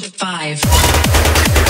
five.